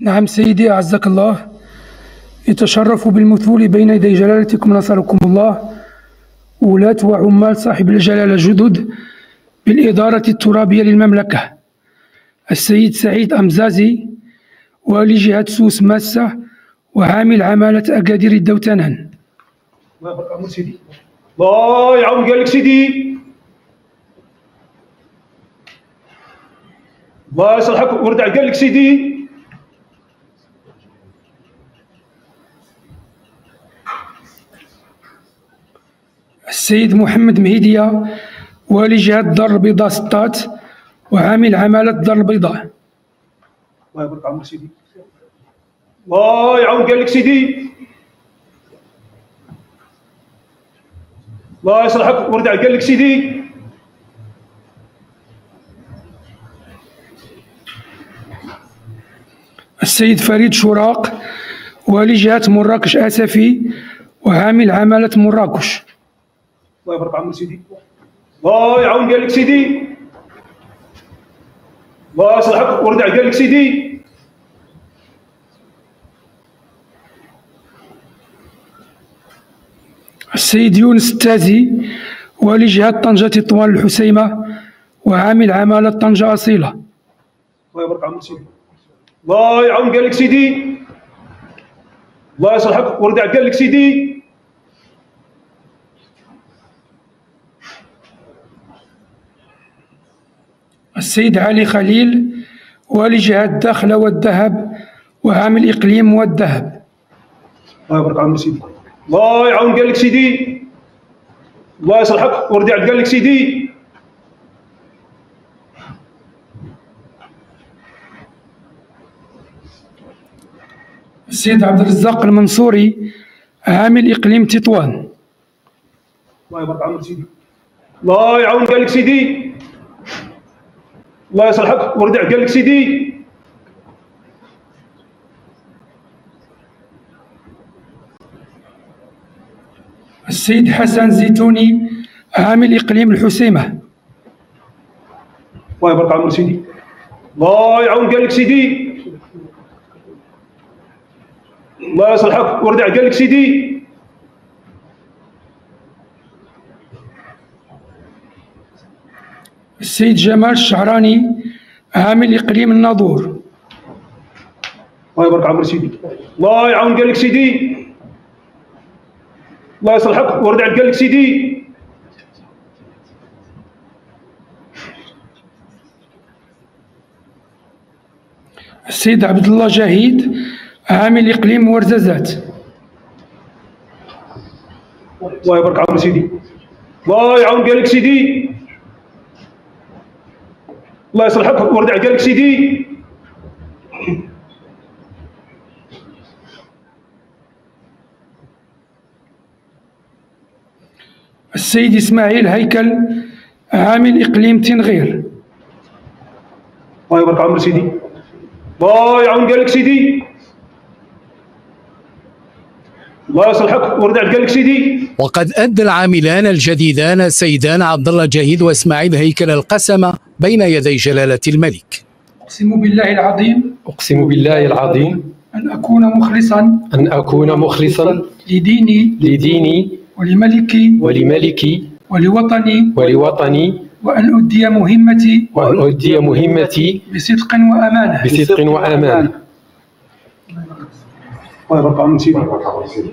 نعم سيدي أعزك الله. يتشرف بالمثول بين يدي جلالتكم نصركم الله ولاة وعمال صاحب الجلالة جدد بالإدارة الترابية للمملكة. السيد سعيد أمزازي والي جهة سوس ماسة وعامل عمالة أكادير الدوتنان الله يبارك سيدي الله يعاون قال لك سيدي. الله يصلحك ورد على قال لك سيدي. السيد محمد مهيدية والي جهة دار البيضاء سطات وعامل عمالة دار البيضاء. الله يبارك عمر سيدي. الله يعاون قال لك سيدي. الله يصلحك ورد قال لك سيدي. السيد فريد شراق والي جهة مراكش أسفي وعامل عمالة مراكش. الله يبارك عمر سيدي الله يعاون قال لك سيدي الله يصلحك ورد على قال لك سيدي السيد يونس التازي والي جهة طنجة تطوان الحسيمة وعامل عمالة طنجة أصيلة. الله يبارك عمر سيدي الله يعاون قال لك سيدي الله يصلحك ورد على قال لك سيدي السيد علي خليل والي جهة الداخلة والذهب وعامل إقليم والذهب. الله يبارك عمر سيدي. الله يعاون قال لك سيدي. الله يصلحك. ورد على قال لك سيدي. السيد عبد الرزاق المنصوري عامل إقليم تطوان. الله يبارك عمر سيدي. الله يعاون قال لك سيدي. الله يصلحك ورد على قال لك سيدي السيد حسن زيتوني عامل إقليم الحسيمة. الله يبارك عمر سيدي. الله يعاون قال لك سيدي الله يصلحك ورد على قال لك سيدي السيد جمال الشعراني عامل إقليم الناظور الله يبارك عمر سيدي. الله يعاون قال لك سيدي. الله يصلحك ورد على قال لك سيدي. السيد عبد الله جاهيد عامل إقليم ورزازات الله يبارك عمر سيدي. الله يعاون قال لك سيدي. الله يصلحك ورد على قال لك سيدي. السيد إسماعيل هيكل عامل إقليم تنغير. الله يبارك عمر سيدي. الله يعاون قال لك سيدي. الله يصلحك ورد على قال لك سيدي. وقد أدى العاملان الجديدان السيدان عبد الله جاهيد وإسماعيل هيكل القسم بين يدي جلالة الملك. أقسم بالله العظيم أقسم بالله العظيم أن أكون مخلصا أن أكون مخلصا لديني لديني ولملكي ولملكي ولوطني ولوطني وأن أؤدي مهمتي وأن أؤدي مهمتي بصدق وأمانة. بصدق وأمانة الله يبارك عمر سيدي